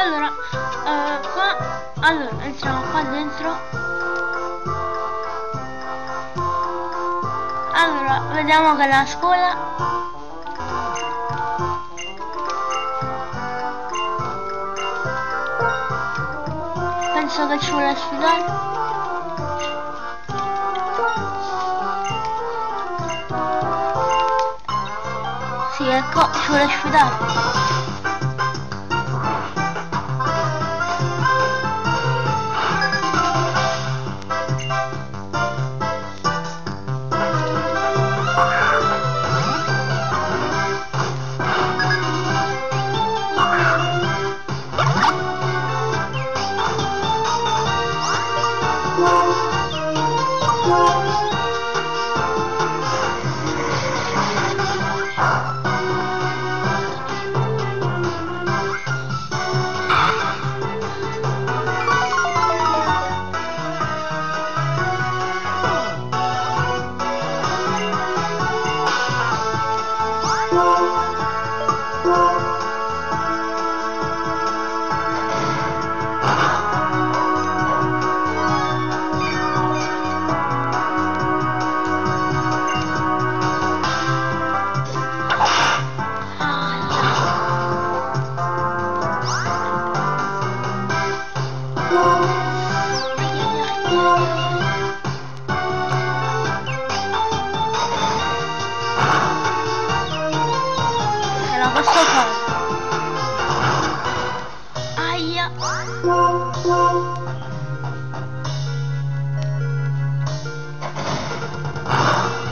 allora eh, qua allora entriamo qua dentro allora vediamo che la scuola penso che ci vuole sfidare Sì, ecco, ci vuole sfidare.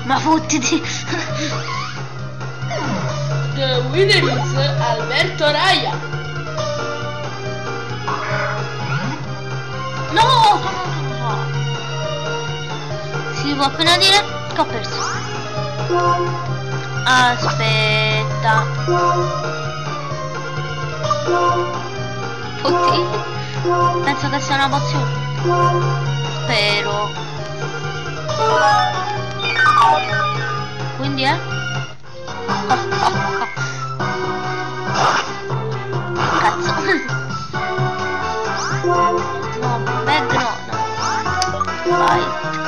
Ma fottiti. The winner is Alberto Raya. No, no, no, no. Si può appena dire che ho perso. Aspetta. Fotti. Penso che sia una pozione. Spero. Quindi è? Oh, oh, oh. Cazzo. No, bag no, no. Vai. Come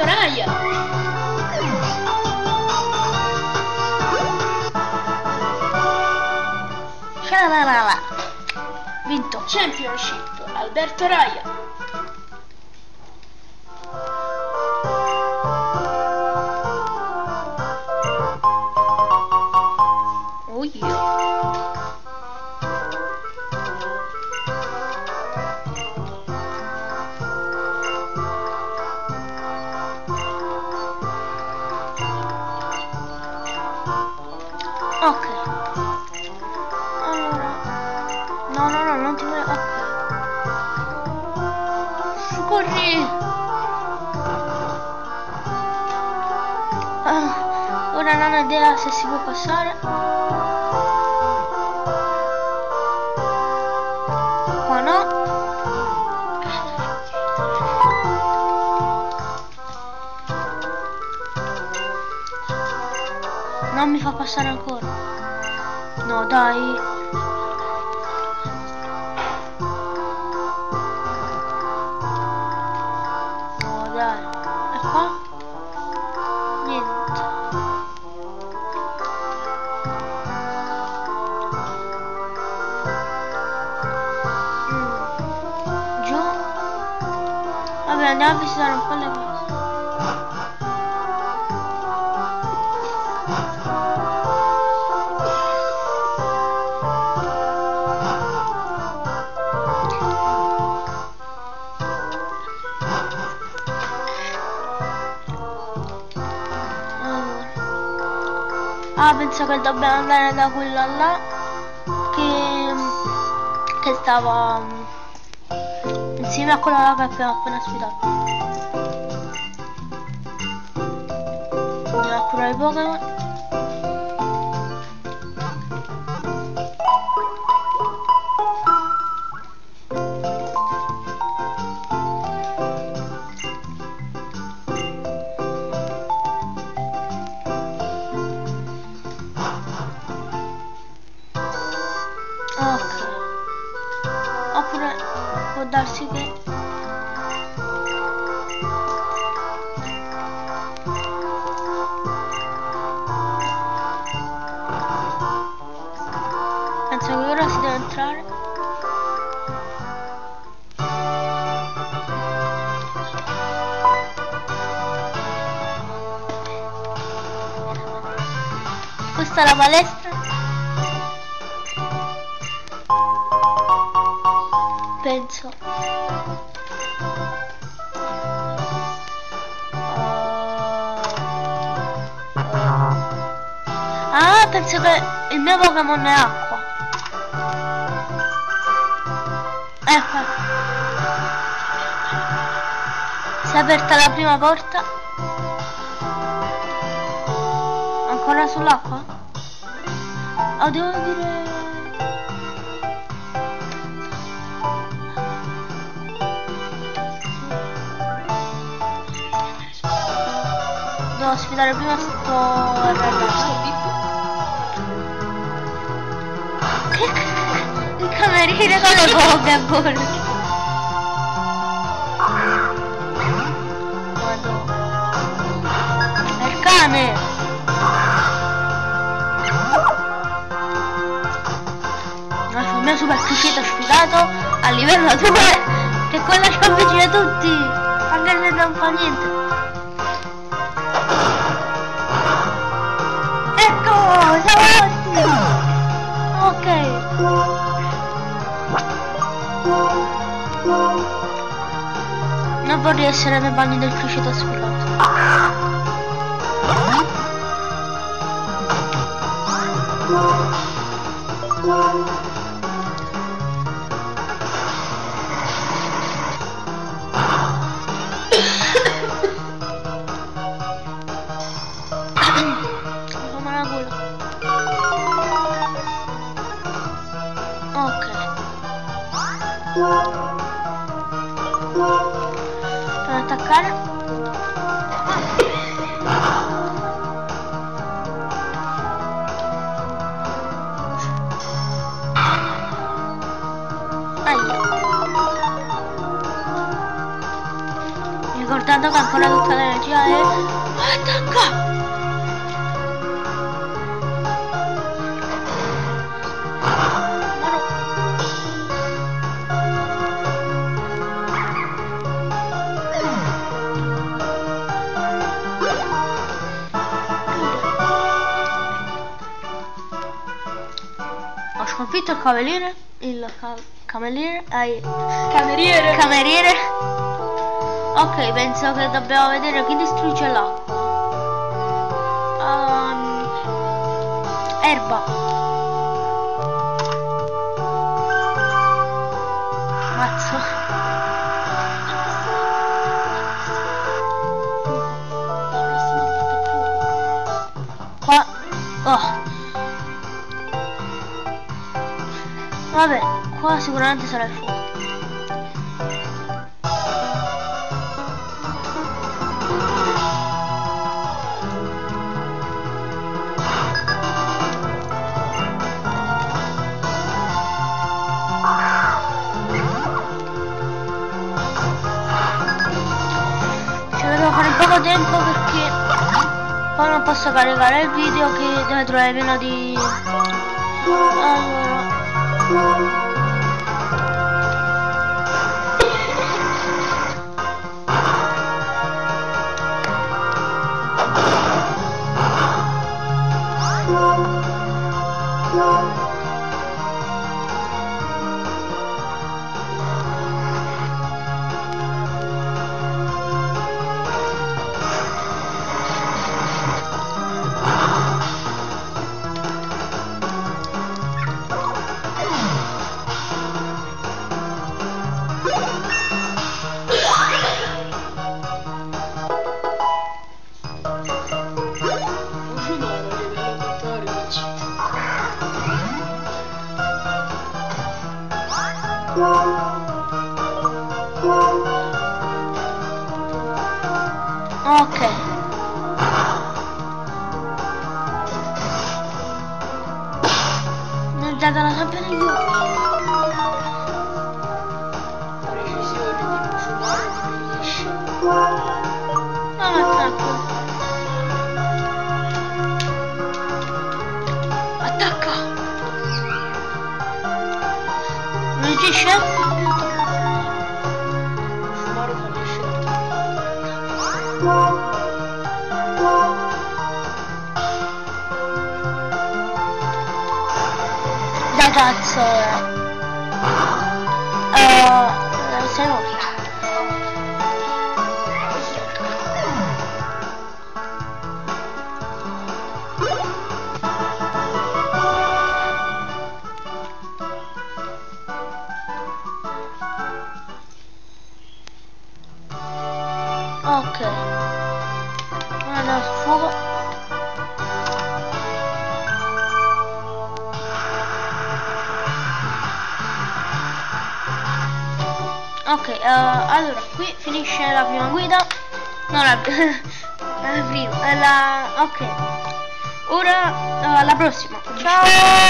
Alberto Raya. Shalalala. Vinto. Championship Alberto Raya. Ok. Allora. No, no, no, non ti volevo. Ok. Corri. Ah, ora non ho idea se si può passare. Qua no. Non mi fa passare ancora. No, dai. No, dai. E qua? Niente. Mm. Giù. Vabbè, andiamo a visitare un po' Ah, penso che dobbiamo andare da quella là che, che stava mm, insieme a quella là che abbiamo appena sfidato. Andiamo a curare i Pokémon. Può darsi che... Penso che ora si deve entrare. Questa è la palestra. Penso. Ah, penso che il mio Pokémon è acqua. Ecco. Si è aperta la prima porta. Ancora sull'acqua? Oh, devo dire... Devo sfidare prima sto ragazzo. Il cameriere con le Pokéball. Vado. È il cane. Il mio super cucito sfidato a livello 2 che quella ci avvicina tutti anche se non fa niente załatwię! Okej. Okay. No bo jest syreny bani, tylko się to słychać. Thank Per attaccare. Aia. Ricordando che ancora tutta l'energia è... Attacca! Ho sconfitto il cavaliere, il ca cameriere, ai- Cameriere. cameriere. Ok, penso che dobbiamo vedere chi distrugge l'acqua. Ehm, erba. Sicuramente sarà il fuoco. Poco tempo perché poi non posso caricare il video che deve durare meno di... Allora... Ok. Mi ha dato la sabbia negli occhi. Precisione di fumare finisce. No, ma attacco. Non riesce? Fumare fallisce. Da cazzo ora. Uh, sei andiamo sul fuoco. Ok, eh, allora qui finisce la prima guida. No, la, la prima. eh, La, ok. Ora eh, alla prossima. Ciao!